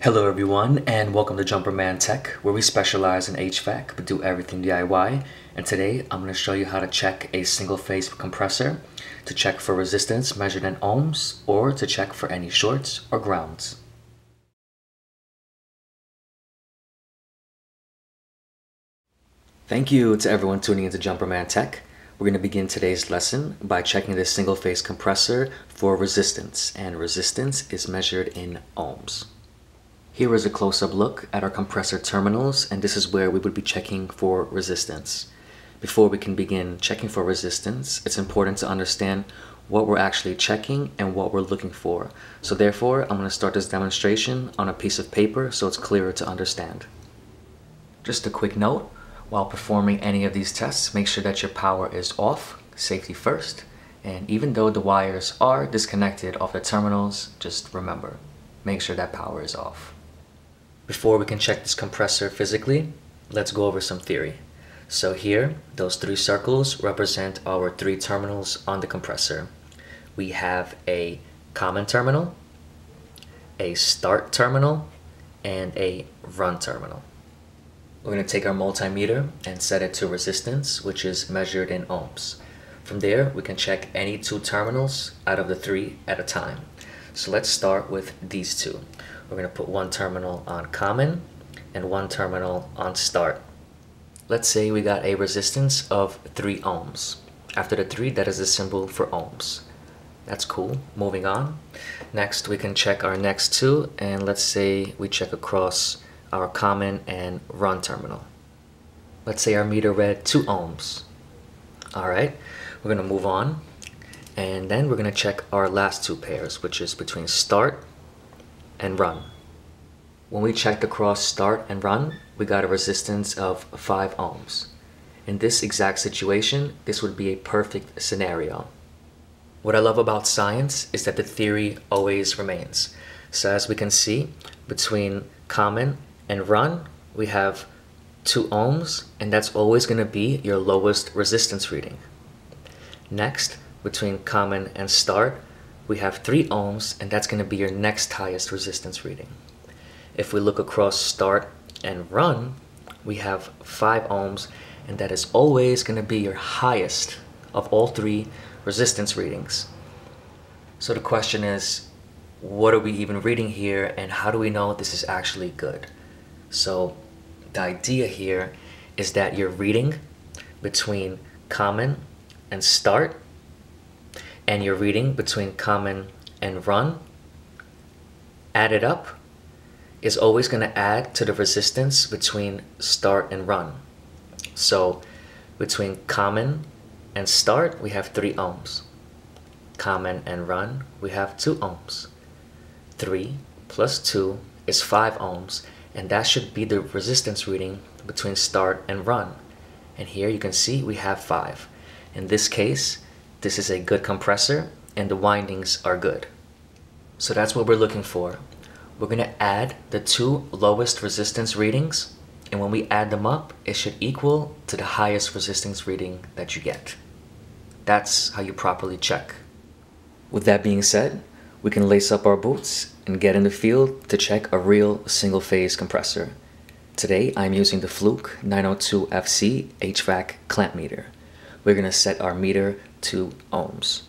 Hello everyone and welcome to Jumperman Tech where we specialize in HVAC but do everything DIY and today I'm going to show you how to check a single phase compressor to check for resistance measured in ohms or to check for any shorts or grounds. Thank you to everyone tuning into Jumperman Tech. We're going to begin today's lesson by checking this single phase compressor for resistance and resistance is measured in ohms. Here is a close-up look at our compressor terminals and this is where we would be checking for resistance. Before we can begin checking for resistance, it's important to understand what we're actually checking and what we're looking for. So therefore, I'm going to start this demonstration on a piece of paper so it's clearer to understand. Just a quick note, while performing any of these tests, make sure that your power is off, safety first, and even though the wires are disconnected off the terminals, just remember, make sure that power is off. Before we can check this compressor physically, let's go over some theory. So here, those three circles represent our three terminals on the compressor. We have a common terminal, a start terminal, and a run terminal. We're going to take our multimeter and set it to resistance, which is measured in ohms. From there, we can check any two terminals out of the three at a time. So let's start with these two. We're going to put one terminal on common and one terminal on start. Let's say we got a resistance of 3 ohms. After the 3, that is the symbol for ohms. That's cool. Moving on. Next, we can check our next two, and let's say we check across our common and run terminal. Let's say our meter read 2 ohms. Alright, we're going to move on, and then we're going to check our last two pairs, which is between start and run. When we checked across start and run, we got a resistance of 5 ohms. In this exact situation, this would be a perfect scenario. What I love about science is that the theory always remains. So as we can see, between common and run, we have 2 ohms, and that's always going to be your lowest resistance reading. Next, between common and start, we have 3 ohms and that's going to be your next highest resistance reading. If we look across start and run, we have 5 ohms and that is always going to be your highest of all three resistance readings. So the question is, what are we even reading here and how do we know this is actually good? So the idea here is that you're reading between common and start and your reading between common and run added up is always going to add to the resistance between start and run. So between common and start, we have 3 ohms. Common and run, we have 2 ohms. 3 plus 2 is 5 ohms, and that should be the resistance reading between start and run. And here you can see we have 5. In this case, this is a good compressor and the windings are good. So that's what we're looking for. We're going to add the two lowest resistance readings and when we add them up, it should equal to the highest resistance reading that you get. That's how you properly check. With that being said, we can lace up our boots and get in the field to check a real single phase compressor. Today I'm using the Fluke 902FC HVAC clamp meter. We're going to set our meter to ohms.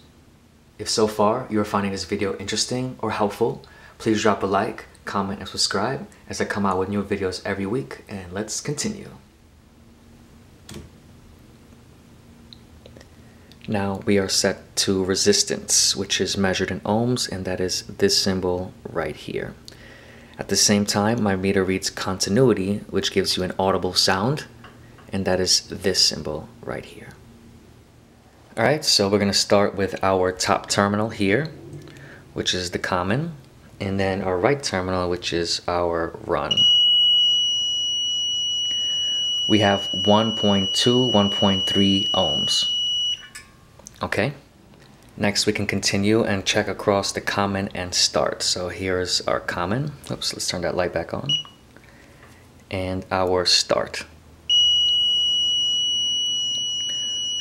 If so far you are finding this video interesting or helpful, please drop a like, comment, and subscribe as I come out with new videos every week, and let's continue. Now we are set to resistance, which is measured in ohms, and that is this symbol right here. At the same time, my meter reads continuity, which gives you an audible sound, and that is this symbol right here. Alright, so we're going to start with our top terminal here, which is the common, and then our right terminal, which is our run. We have 1.2, 1.3 ohms. Okay, next we can continue and check across the common and start. So here's our common. Oops, let's turn that light back on. And our start.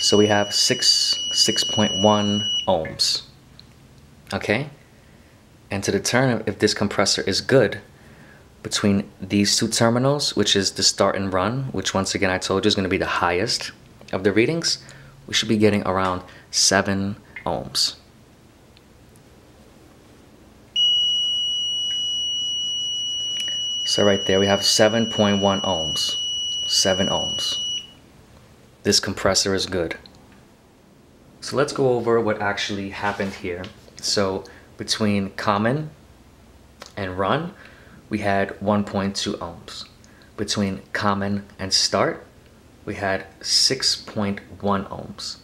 So we have 6, 6.1 ohms. Okay? And to determine if this compressor is good, between these two terminals, which is the start and run, which once again I told you is going to be the highest of the readings, we should be getting around 7 ohms. So right there we have 7.1 ohms. 7 ohms. This compressor is good. So let's go over what actually happened here. So between common and run, we had 1.2 ohms. Between common and start, we had 6.1 ohms.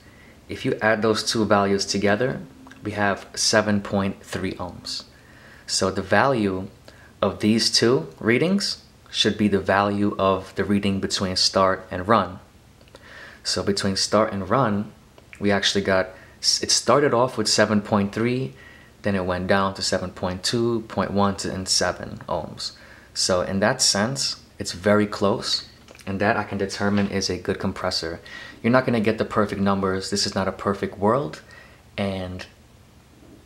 If you add those two values together, we have 7.3 ohms. So the value of these two readings should be the value of the reading between start and run. So between start and run, we actually got, it started off with 7.3, then it went down to 7.2, 0.1, and 7 ohms. So in that sense, it's very close, and that I can determine is a good compressor. You're not gonna get the perfect numbers, this is not a perfect world, and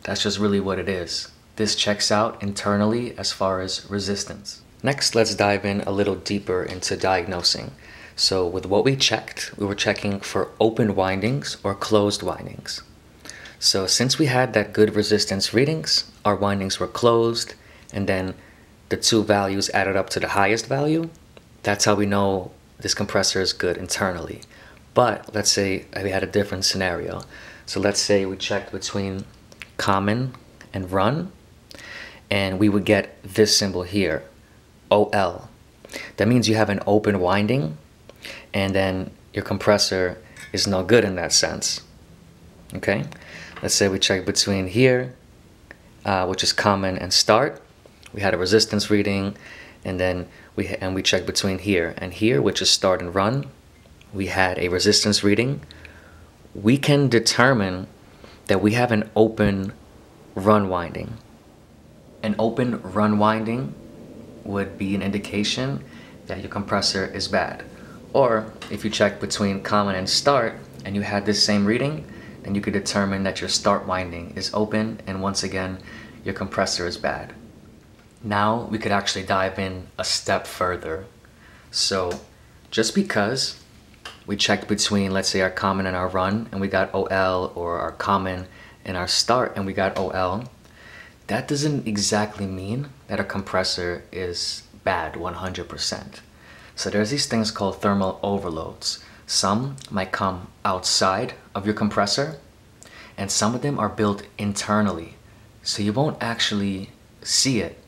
that's just really what it is. This checks out internally as far as resistance. Next, let's dive in a little deeper into diagnosing. So with what we checked, we were checking for open windings or closed windings. So since we had that good resistance readings, our windings were closed, and then the two values added up to the highest value, that's how we know this compressor is good internally. But let's say we had a different scenario. So let's say we checked between common and run, and we would get this symbol here, OL. That means you have an open winding and then your compressor is no good in that sense. Okay, let's say we check between here, uh, which is common, and start. We had a resistance reading, and then we and we check between here and here, which is start and run. We had a resistance reading. We can determine that we have an open run winding. An open run winding would be an indication that your compressor is bad. Or if you check between common and start and you had this same reading, then you could determine that your start winding is open and once again, your compressor is bad. Now we could actually dive in a step further. So just because we checked between, let's say our common and our run and we got OL or our common and our start and we got OL, that doesn't exactly mean that a compressor is bad 100%. So there's these things called thermal overloads. Some might come outside of your compressor and some of them are built internally. So you won't actually see it.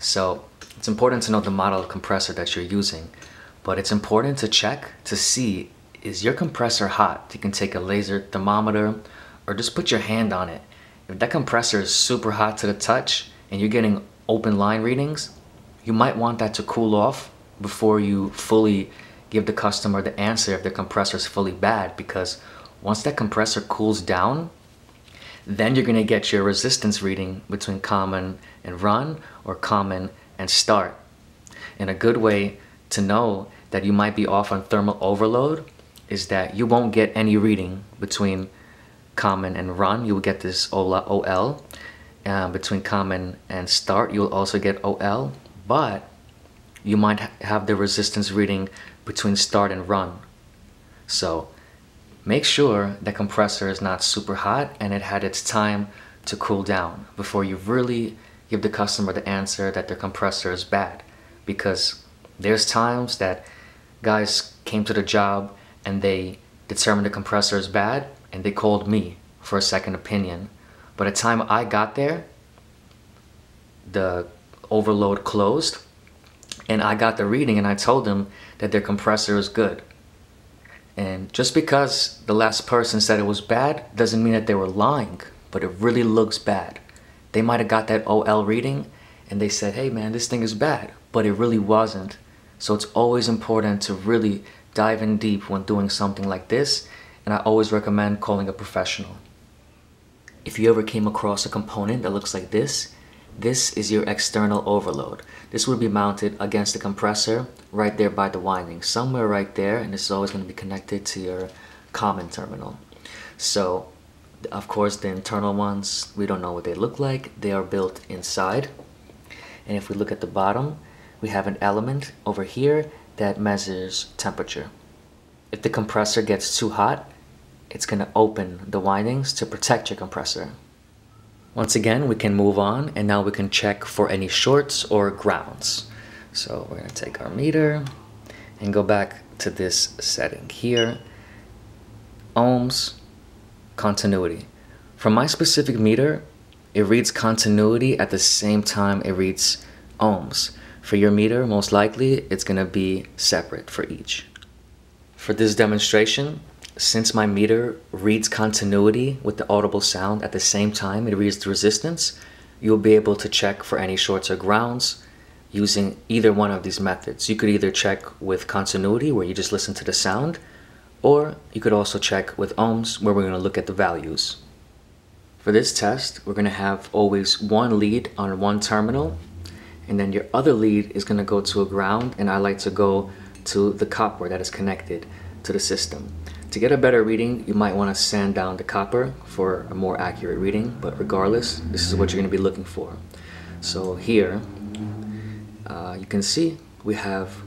So it's important to know the model of compressor that you're using, but it's important to check to see is your compressor hot? You can take a laser thermometer or just put your hand on it. If that compressor is super hot to the touch and you're getting open line readings, you might want that to cool off before you fully give the customer the answer if the compressor is fully bad because once that compressor cools down, then you're going to get your resistance reading between common and run or common and start. And a good way to know that you might be off on thermal overload is that you won't get any reading between common and run. You will get this OL. Uh, between common and start, you'll also get OL. But you might have the resistance reading between start and run. So make sure the compressor is not super hot and it had its time to cool down before you really give the customer the answer that their compressor is bad. Because there's times that guys came to the job and they determined the compressor is bad and they called me for a second opinion. By the time I got there, the overload closed and I got the reading and I told them that their compressor is good. And just because the last person said it was bad doesn't mean that they were lying, but it really looks bad. They might have got that OL reading and they said, hey man, this thing is bad, but it really wasn't. So it's always important to really dive in deep when doing something like this, and I always recommend calling a professional. If you ever came across a component that looks like this, this is your external overload. This would be mounted against the compressor right there by the winding, somewhere right there, and this is always going to be connected to your common terminal. So, of course, the internal ones, we don't know what they look like. They are built inside. And if we look at the bottom, we have an element over here that measures temperature. If the compressor gets too hot, it's going to open the windings to protect your compressor. Once again, we can move on and now we can check for any shorts or grounds. So we're to take our meter and go back to this setting here. Ohms, continuity. For my specific meter, it reads continuity at the same time it reads ohms. For your meter, most likely, it's going to be separate for each. For this demonstration, since my meter reads continuity with the audible sound at the same time it reads the resistance, you'll be able to check for any shorts or grounds using either one of these methods. You could either check with continuity where you just listen to the sound, or you could also check with ohms where we're going to look at the values. For this test, we're going to have always one lead on one terminal, and then your other lead is going to go to a ground, and I like to go to the copper that is connected to the system. To get a better reading, you might want to sand down the copper for a more accurate reading, but regardless, this is what you're going to be looking for. So here, uh, you can see we have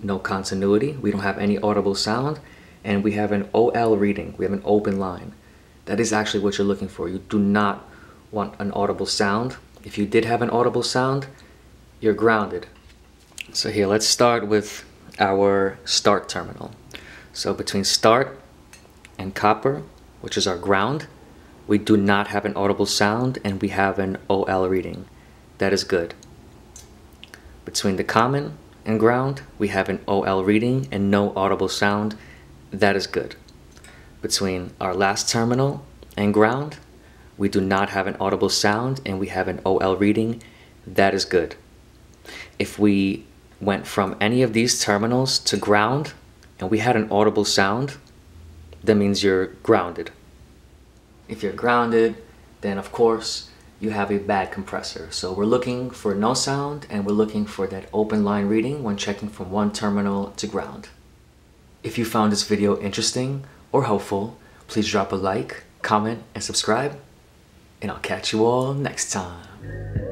no continuity, we don't have any audible sound, and we have an OL reading, we have an open line. That is actually what you're looking for. You do not want an audible sound. If you did have an audible sound, you're grounded. So here, let's start with our start terminal. So between start and copper, which is our ground, we do not have an audible sound and we have an OL reading. That is good. Between the common and ground, we have an OL reading and no audible sound. That is good. Between our last terminal and ground, we do not have an audible sound and we have an OL reading. That is good. If we went from any of these terminals to ground and we had an audible sound, that means you're grounded. If you're grounded, then of course you have a bad compressor. So we're looking for no sound and we're looking for that open line reading when checking from one terminal to ground. If you found this video interesting or helpful, please drop a like, comment, and subscribe, and I'll catch you all next time.